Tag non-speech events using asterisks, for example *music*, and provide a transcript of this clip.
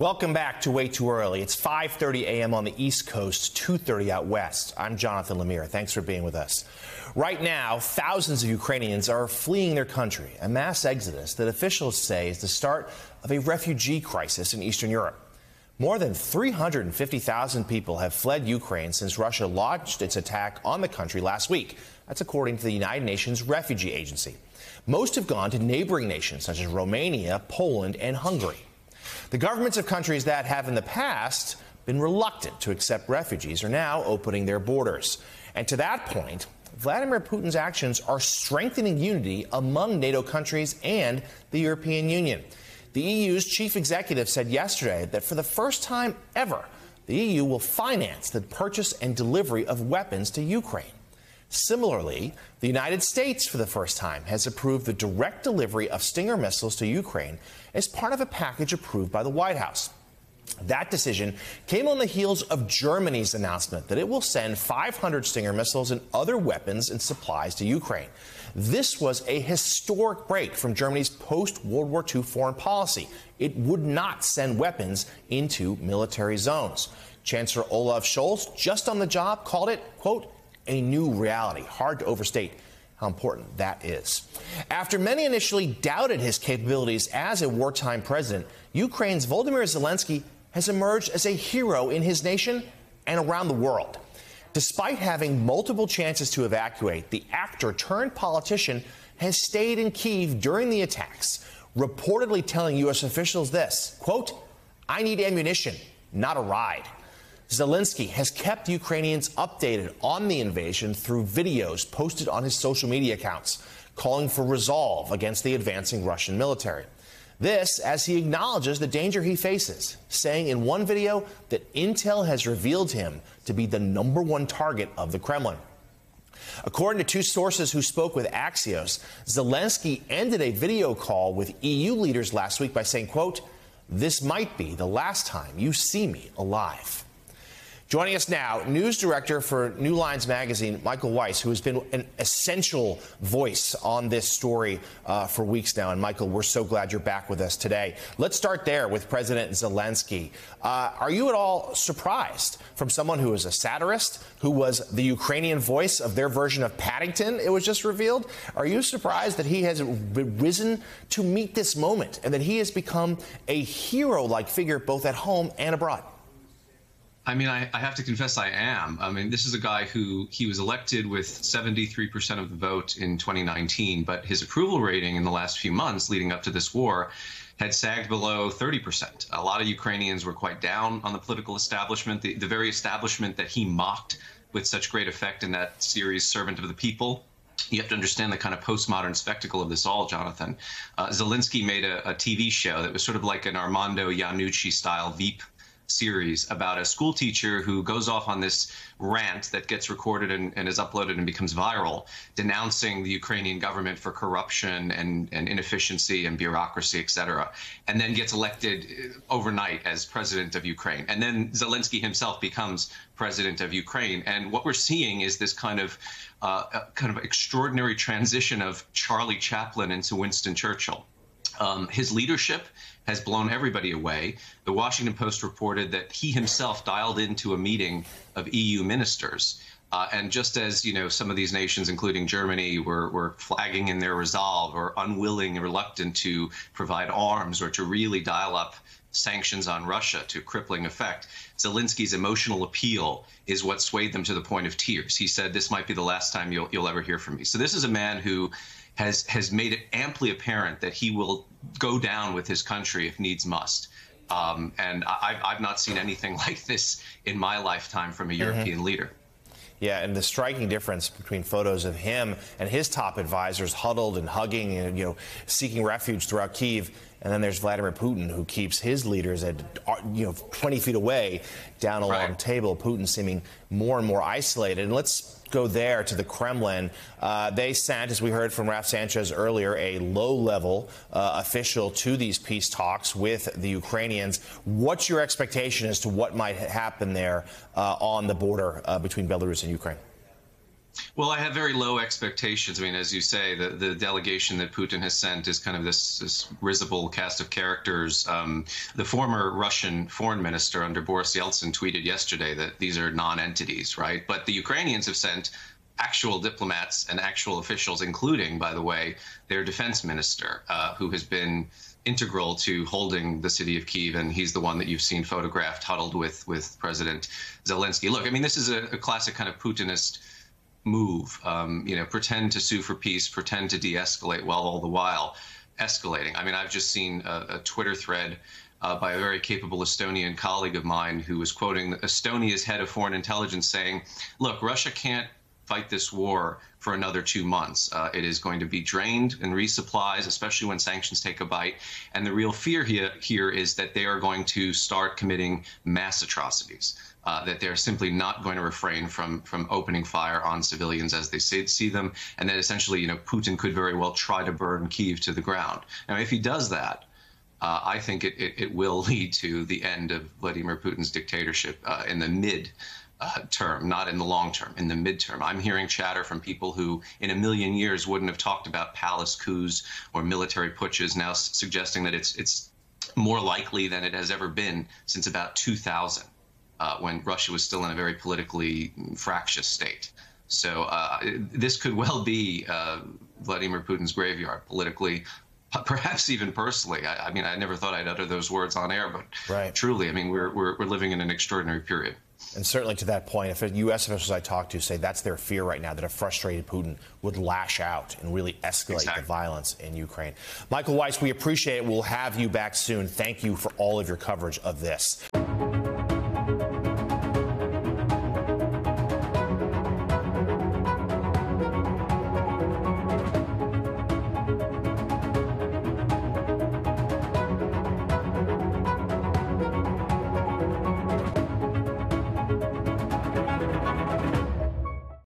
Welcome back to Way Too Early. It's 5:30 a.m. on the East Coast, 2:30 out west. I'm Jonathan Lemire. Thanks for being with us. Right now, thousands of Ukrainians are fleeing their country, a mass exodus that officials say is the start of a refugee crisis in Eastern Europe. More than 350,000 people have fled Ukraine since Russia launched its attack on the country last week. That's according to the United Nations Refugee Agency. Most have gone to neighboring nations such as Romania, Poland, and Hungary. The governments of countries that have in the past been reluctant to accept refugees are now opening their borders. And to that point, Vladimir Putin's actions are strengthening unity among NATO countries and the European Union. The EU's chief executive said yesterday that for the first time ever, the EU will finance the purchase and delivery of weapons to Ukraine. Similarly, the United States, for the first time, has approved the direct delivery of Stinger missiles to Ukraine as part of a package approved by the White House. That decision came on the heels of Germany's announcement that it will send 500 Stinger missiles and other weapons and supplies to Ukraine. This was a historic break from Germany's post World War II foreign policy. It would not send weapons into military zones. Chancellor Olaf Scholz, just on the job, called it, quote, a new reality. Hard to overstate how important that is. After many initially doubted his capabilities as a wartime president, Ukraine's Volodymyr Zelensky has emerged as a hero in his nation and around the world. Despite having multiple chances to evacuate, the actor turned politician has stayed in Kiev during the attacks, reportedly telling U.S. officials this quote, I need ammunition, not a ride. Zelensky has kept Ukrainians updated on the invasion through videos posted on his social media accounts, calling for resolve against the advancing Russian military. This as he acknowledges the danger he faces, saying in one video that intel has revealed him to be the number one target of the Kremlin. According to two sources who spoke with Axios, Zelensky ended a video call with EU leaders last week by saying, quote, this might be the last time you see me alive. Joining us now, news director for New Lines Magazine, Michael Weiss, who has been an essential voice on this story uh, for weeks now. And Michael, we're so glad you're back with us today. Let's start there with President Zelensky. Uh, are you at all surprised from someone who is a satirist, who was the Ukrainian voice of their version of Paddington, it was just revealed? Are you surprised that he has risen to meet this moment and that he has become a hero like figure both at home and abroad? I mean, I, I, have to confess I am. I mean, this is a guy who he was elected with 73% of the vote in 2019, but his approval rating in the last few months leading up to this war had sagged below 30%. A lot of Ukrainians were quite down on the political establishment, the, the very establishment that he mocked with such great effect in that series, Servant of the People. You have to understand the kind of postmodern spectacle of this all, Jonathan. Uh, Zelensky made a, a TV show that was sort of like an Armando Iannucci style Veep series about a school teacher who goes off on this rant that gets recorded and, and, is uploaded and becomes viral, denouncing the Ukrainian government for corruption and, and inefficiency and bureaucracy, et cetera, and then gets elected uh, overnight as president of Ukraine. And then Zelensky himself becomes president of Ukraine. And what we're seeing is this kind of uh, kind of extraordinary transition of Charlie Chaplin into Winston Churchill. Um, his leadership has blown everybody away. The Washington Post reported that he himself dialed into a meeting of EU ministers. Uh, and just as you know, some of these nations, including Germany, were, were flagging in their resolve or unwilling and reluctant to provide arms or to really dial up sanctions on Russia to crippling effect, Zelensky's emotional appeal is what swayed them to the point of tears. He said, "This might be the last time you'll you'll ever hear from me." So this is a man who has has made it amply apparent that he will go down with his country if needs must. Um, and I, I've not seen anything *laughs* like this in my lifetime from a mm-hmm. European mm-hmm. leader. Yeah, and the striking difference between photos of him and his top advisors huddled and hugging and you know seeking refuge throughout Kiev, and then there's Vladimir Putin who keeps his leaders at you know 20 feet away down a right. long table. Putin seeming more and more isolated. And let's go there to the Kremlin. Uh, they sent, as we heard from Raf Sanchez earlier, a low level uh, official to these peace talks with the Ukrainians. What's your expectation as to what might happen there uh, on the border uh, between Belarus and Ukraine? Well, I have very low expectations. I mean, as you say, the, the delegation that Putin has sent is kind of this, this risible cast of characters. Um, the former Russian foreign minister under Boris Yeltsin tweeted yesterday that these are non entities, right? But the Ukrainians have sent actual diplomats and actual officials, including, by the way, their defense minister, uh, who has been integral to holding the city of Kiev, and he's the one that you've seen photographed huddled with with President Zelensky. Look, I mean, this is a, a classic kind of Putinist move. Um, you know, pretend to sue for peace, pretend to de-escalate, while all the while escalating. I mean, I've just seen a, a Twitter thread. Uh, by a very capable Estonian colleague of mine who was quoting Estonia's head of foreign intelligence saying, Look, Russia can't fight this war for another two months. Uh, it is going to be drained and resupplies, especially when sanctions take a bite. And the real fear here, here is that they are going to start committing mass atrocities. Uh, that they're simply not going to refrain from from opening fire on civilians as they see, see them, and that essentially, you know, Putin could very well try to burn Kiev to the ground. Now, if he does that, uh, I think it, it, it, will *laughs* lead to the end of Vladimir Putin's dictatorship uh, in the mid uh, term, not in the long term, in the midterm. I'm hearing chatter from people who, in a million years, wouldn't have talked about palace coups or military putsches, now suggesting that it's it's more likely than it has ever been since about 2000, uh, when Russia was still in a very politically fractious state. So uh, this could well be uh, Vladimir Putin's graveyard politically, perhaps even personally. I, I, mean, I never thought I'd utter those words on air, but right. truly, I mean, we're, we're, we're living in an extraordinary period. And certainly to that point, if U.S. officials I talk to say that's their fear right now, that a frustrated Putin would lash out and really escalate exactly. the violence in Ukraine. Michael Weiss, we appreciate it. We'll have you back soon. Thank you for all of your coverage of this.